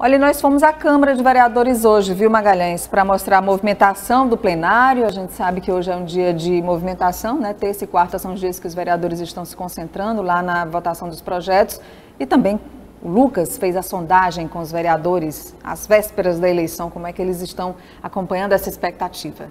Olha, nós fomos à Câmara de Vereadores hoje, viu, Magalhães, para mostrar a movimentação do plenário. A gente sabe que hoje é um dia de movimentação, né? Terça e quarta são os dias que os vereadores estão se concentrando lá na votação dos projetos. E também o Lucas fez a sondagem com os vereadores às vésperas da eleição. Como é que eles estão acompanhando essa expectativa?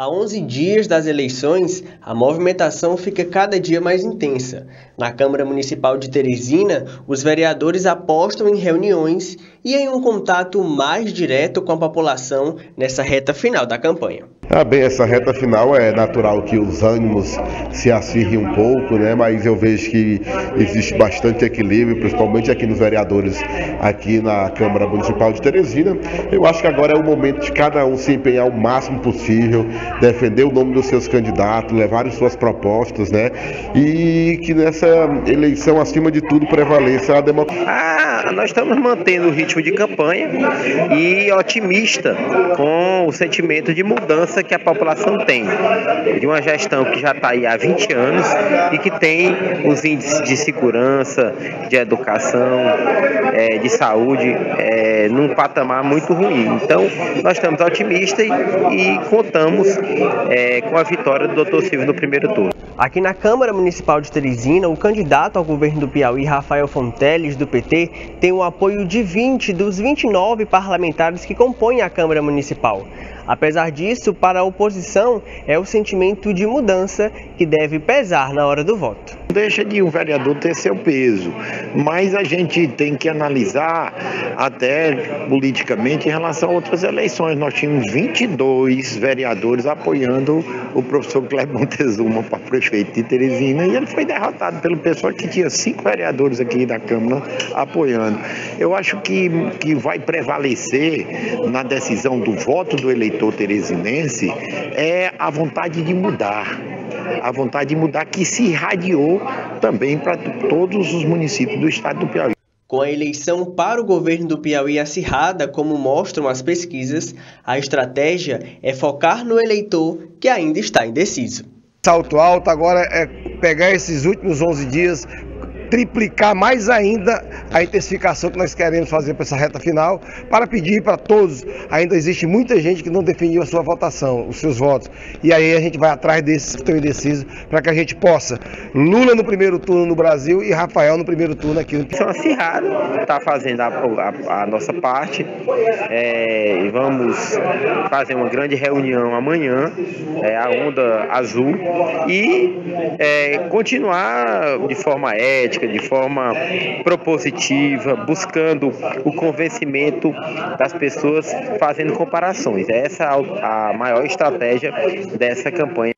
Há 11 dias das eleições, a movimentação fica cada dia mais intensa. Na Câmara Municipal de Teresina, os vereadores apostam em reuniões e em um contato mais direto com a população nessa reta final da campanha. Ah, bem, essa reta final é natural que os ânimos se acirrem um pouco, né? Mas eu vejo que existe bastante equilíbrio, principalmente aqui nos vereadores, aqui na Câmara Municipal de Teresina. Eu acho que agora é o momento de cada um se empenhar o máximo possível, defender o nome dos seus candidatos, levar as suas propostas, né? E que nessa eleição, acima de tudo, prevaleça a democracia. Ah, nós estamos mantendo o ritmo de campanha e otimista com o sentimento de mudança que a população tem, de uma gestão que já está aí há 20 anos e que tem os índices de segurança, de educação, é, de saúde é, num patamar muito ruim. Então, nós estamos otimistas e, e contamos é, com a vitória do Dr. Silvio no primeiro turno. Aqui na Câmara Municipal de Teresina, o candidato ao governo do Piauí, Rafael Fonteles, do PT, tem o apoio de 20 dos 29 parlamentares que compõem a Câmara Municipal. Apesar disso, para a oposição, é o sentimento de mudança que deve pesar na hora do voto. Deixa de um vereador ter seu peso, mas a gente tem que analisar até politicamente em relação a outras eleições. Nós tínhamos 22 vereadores apoiando o professor Cleber Montezuma para prefeito de Teresina e ele foi derrotado pelo pessoal que tinha cinco vereadores aqui da Câmara apoiando. Eu acho que, que vai prevalecer na decisão do voto do eleitor teresinense é a vontade de mudar a vontade de mudar que se irradiou também para todos os municípios do estado do Piauí. Com a eleição para o governo do Piauí acirrada, como mostram as pesquisas, a estratégia é focar no eleitor que ainda está indeciso. Salto alto agora é pegar esses últimos 11 dias, triplicar mais ainda a intensificação que nós queremos fazer para essa reta final, para pedir para todos, ainda existe muita gente que não definiu a sua votação, os seus votos, e aí a gente vai atrás desses que estão indecisos, para que a gente possa, Lula no primeiro turno no Brasil e Rafael no primeiro turno aqui São acirrados, está fazendo a, a, a, nossa parte, é, vamos fazer uma grande reunião amanhã, é, a Onda Azul, e é, continuar de forma ética, de forma propositiva, buscando o convencimento das pessoas, fazendo comparações. Essa é a maior estratégia dessa campanha.